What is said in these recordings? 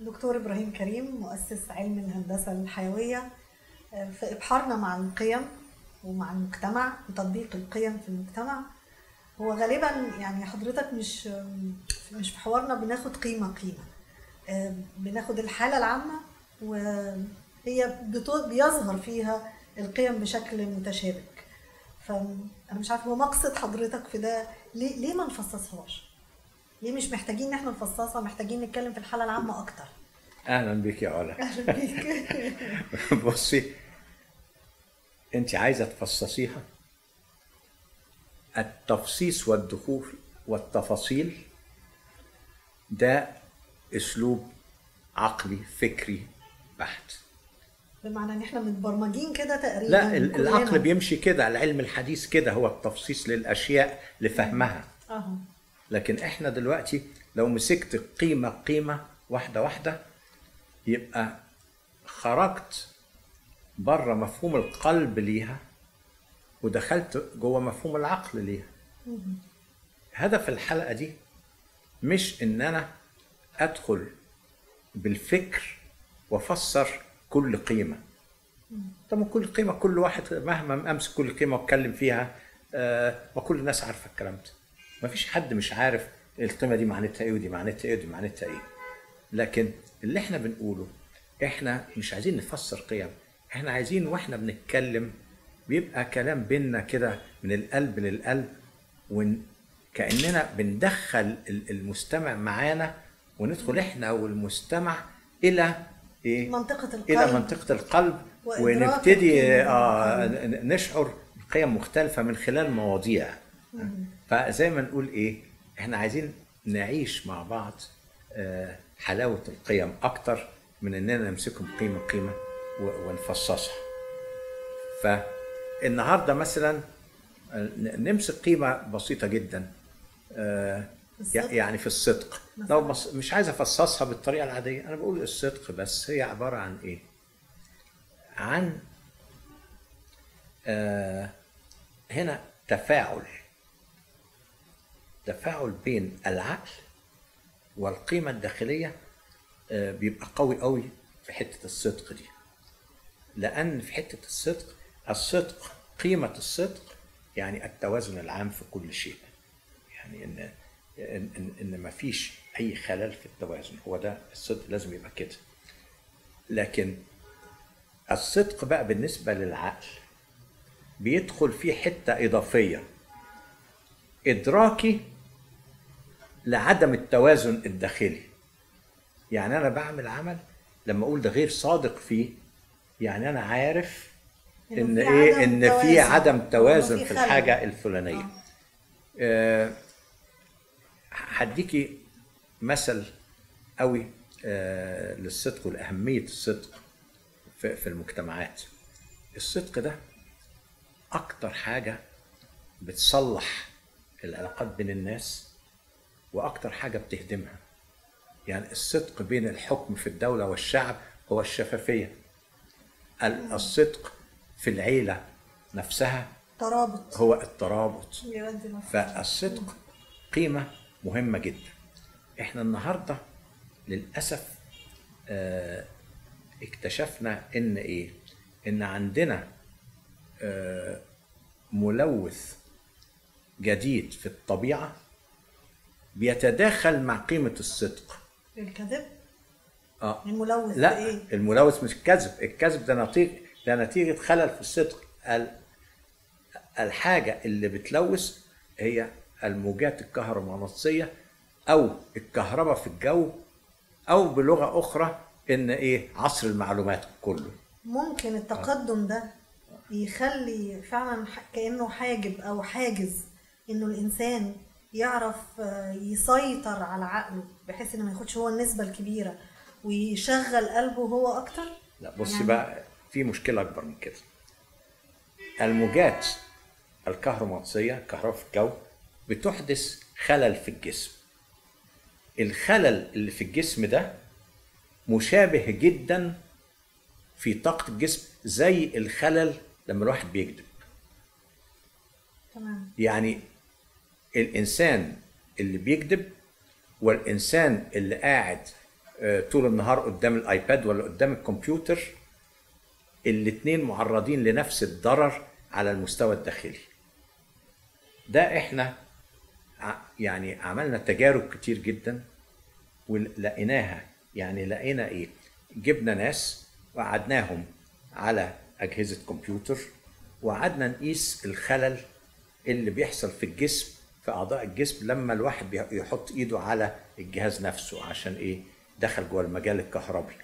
دكتور إبراهيم كريم مؤسس علم الهندسة الحيوية آه، في إبحارنا مع القيم ومع المجتمع وتطبيق القيم في المجتمع هو غالبا يعني حضرتك مش مش في حوارنا بناخد قيمة قيمة آه، بناخد الحالة العامة وهي بيظهر فيها القيم بشكل متشابك فأنا مش عارفة هو مقصد حضرتك في ده ليه ليه ما نفصصهاش؟ ليه مش محتاجين ان إحنا نفصصها محتاجين نتكلم في الحالة العامة أكتر؟ أهلا بك يا علا. أهلا بيك. بصي أنت عايزة تفصصيها؟ التفصيص والدخول والتفاصيل ده أسلوب عقلي فكري بحت. بمعنى إن إحنا متبرمجين كده تقريبا لا. العقل بيمشي كده العلم الحديث كده هو التفصيص للأشياء لفهمها. أهو. لكن إحنا دلوقتي لو مسكت قيمة قيمة واحدة واحدة يبقى خرجت بره مفهوم القلب ليها ودخلت جوه مفهوم العقل ليها. هدف الحلقة دي مش إن أنا أدخل بالفكر وأفسر كل قيمة. طب ما كل قيمة كل واحد مهما أمسك كل قيمة وأتكلم فيها آه وكل الناس عارفة الكلام ده. ما فيش حد مش عارف القيمة دي معناتها إيه ودي معناتها إيه ودي معناتها إيه. لكن اللي إحنا بنقوله إحنا مش عايزين نفسر قيم. إحنا عايزين وإحنا بنتكلم بيبقى كلام بينا كده من القلب للقلب وكأننا بندخل ال- المستمع معانا وندخل إحنا والمستمع إلى إيه؟ منطقة القلب إلى منطقة القلب ونبتدي آه نشعر بقيم مختلفة من خلال مواضيع. فزي ما نقول إيه إحنا عايزين نعيش مع بعض آه، حلاوة القيم أكتر من إننا نمسكهم قيمة قيمة ونفصصها. فالنهاردة مثلا آه، نمسك قيمة بسيطة جدا آه،. يعني في الصدق. لو بص مش عايز أفصصها بالطريقة العادية. أنا بقول الصدق بس هي عبارة عن إيه؟ عن آه هنا تفاعل. تفاعل بين العقل والقيمة الداخلية آه بيبقى قوي قوي في حتة الصدق دي. لأن في حتة الصدق الصدق قيمة الصدق يعني التوازن العام في كل شيء. يعني إن, إن ما فيش أي خلل في التوازن. هو ده الصدق لازم يبقى كده. لكن الصدق بقى بالنسبة للعقل بيدخل فيه حتة إضافية. إدراكي لعدم التوازن الداخلي يعني أنا بعمل عمل لما أقول ده غير صادق فيه يعني أنا عارف إن إيه إن في توازن. عدم توازن في في. الحاجة الفلانية آه. آه، هديكي مثل قوي آه، للصدق ولأهمية الصدق في في المجتمعات الصدق ده أكتر حاجة بتصلح العلاقات بين الناس وأكتر حاجة بتهدمها. يعني الصدق بين الحكم في الدولة والشعب هو الشفافية. ال- الصدق في العيلة نفسها ترابط. هو الترابط. فالصدق قيمة مهمة جدا. إحنا النهاردة للأسف آه، اكتشفنا إن إيه؟ إن عندنا آه، ملوث جديد في الطبيعة بيتداخل مع قيمة الصدق. الكذب؟ آه. الملوث لا بإيه؟ الملوث مش الكذب الكذب ده نتيجة ده نتيجة خلل في الصدق. ال- الحاجة اللي بتلوث هي الموجات الكهرومغناطيسية أو الكهرباء في الجو أو بلغة أخرى إن إيه عصر المعلومات كله. ممكن التقدم ده يخلي فعلا كأنه حاجب أو حاجز إنه الإنسان يعرف آه، يسيطر على عقله بحيث إنه ما ياخدش هو النسبة الكبيرة ويشغل قلبه هو أكتر؟ لا بصي يعني- بقى في مشكلة أكبر من كده. الموجات الكهرومغناطيسية الكهرباء في الجو بتحدث خلل في الجسم. الخلل اللي في الجسم ده مشابه جدا في طاقة الجسم زي الخلل لما الواحد بيكذب. تمام. يعني الإنسان اللي بيكذب والإنسان اللي قاعد آه، طول النهار قدام الآيباد ولا قدام الكمبيوتر الاتنين معرضين لنفس الضرر على المستوى الداخلي. ده إحنا يعني عملنا تجارب كتير جدا ولقيناها. يعني لقينا إيه؟ جبنا ناس وقعدناهم على أجهزة كمبيوتر وقعدنا نقيس الخلل اللي بيحصل في الجسم في أعضاء الجسم لما الواحد بي- يحط إيده على الجهاز نفسه عشان إيه؟ دخل جوه المجال الكهربي.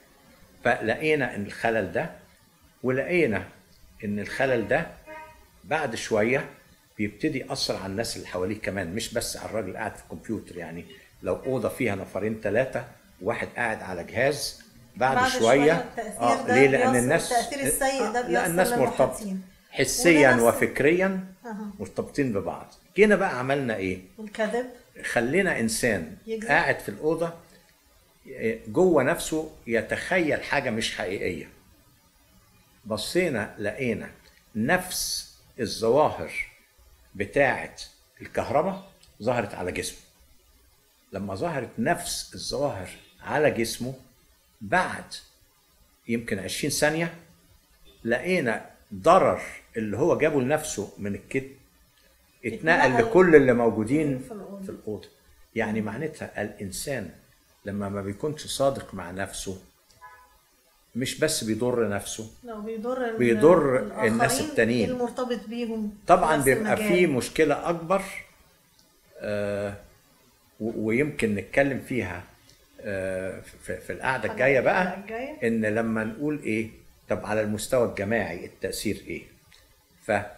فلقينا إن الخلل ده ولقينا إن الخلل ده بعد شوية بيبتدي يأثر على الناس اللي حواليه كمان مش بس على الراجل قاعد في الكمبيوتر. يعني لو أوضة فيها نفرين ثلاثة واحد قاعد على جهاز بعد, بعد شوية, شوية ده ليه؟ لأن الناس التأثير السيء ده آه، لا بيوصل الناس مرتبطة. حسيا وفكريا. مرتبطين ببعض. جينا بقى عملنا إيه؟ والكذب. خلينا إنسان يكذب. قاعد في الأوضة جوه نفسه يتخيل حاجة مش حقيقية. بصينا لقينا نفس الظواهر بتاعه الكهرباء ظهرت على جسمه. لما ظهرت نفس الظواهر على جسمه بعد يمكن 20 ثانية لقينا ضرر اللي هو جابه لنفسه من الكذب اتنقل لكل اللي موجودين في الأوضة يعني معناتها الإنسان لما ما بيكونش صادق مع نفسه مش بس بيضر نفسه لو بيضر بيضر الناس التانيين. المرتبط بيهم طبعا بيبقى. في مشكلة أكبر آه ويمكن نتكلم فيها آه في, الحلقة الجاية بقى. إن لما نقول إيه طب على المستوى الجماعي التأثير إيه؟ فعلى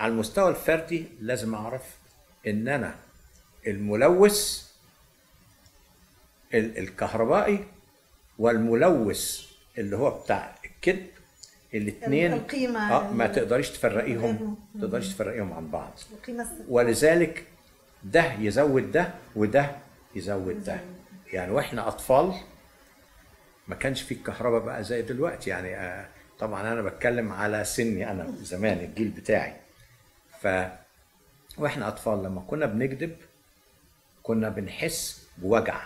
المستوى الفردي لازم أعرف إن أنا الملوث ال- الكهربائي والملوث اللي هو بتاع الكذب الاثنين القيمة آه ما تقدريش تفرقيهم. ما تقدريش تفرقيهم عن بعض. ولذلك ده يزود ده وده يزود ده. يعني وإحنا أطفال ما كانش في الكهرباء بقى زي دلوقتي. يعني آه طبعا أنا بتكلم على سني أنا زمان الجيل بتاعي. ف وإحنا أطفال لما كنا بنكذب كنا بنحس بوجع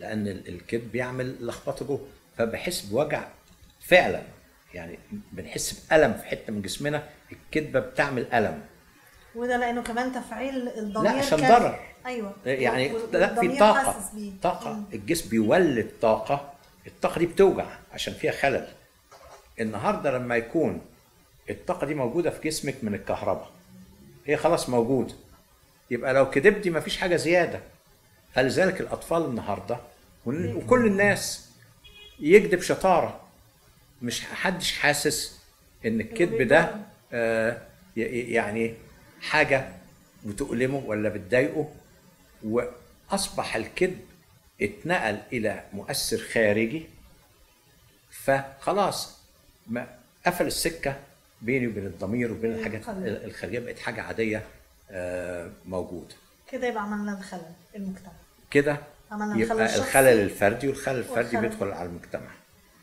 لأن ال- الكذب بيعمل لخبطة جوه. فبحس بوجع فعلا. يعني بنحس بألم في حتة من جسمنا الكذبة بتعمل ألم. وده لأنه كمان تفعيل الضمير لا عشان ضرر. أيوه. يعني لا في طاقة. طاقة. الجسم بيولد طاقة. الطاقة دي بتوجع عشان فيها خلل. النهارده لما يكون الطاقة دي موجودة في جسمك من الكهرباء هي خلاص موجودة يبقى لو كدبتي مفيش حاجة زيادة. فلذلك الأطفال النهارده وكل الناس يكذب شطارة. مش حدش حاسس إن الكذب ده آه يعني حاجة بتؤلمه ولا بتضايقه وأصبح الكذب اتنقل إلى مؤثر خارجي فخلاص ما قفل السكة بيني وبين الضمير وبين الحاجات. الخارجية بقت حاجة عادية آه، موجودة كده يبقى عملنا الخلل المجتمع كده عملنا الخلل يبقى الخلل الفردي والخلل الفردي والخلل. بيدخل على المجتمع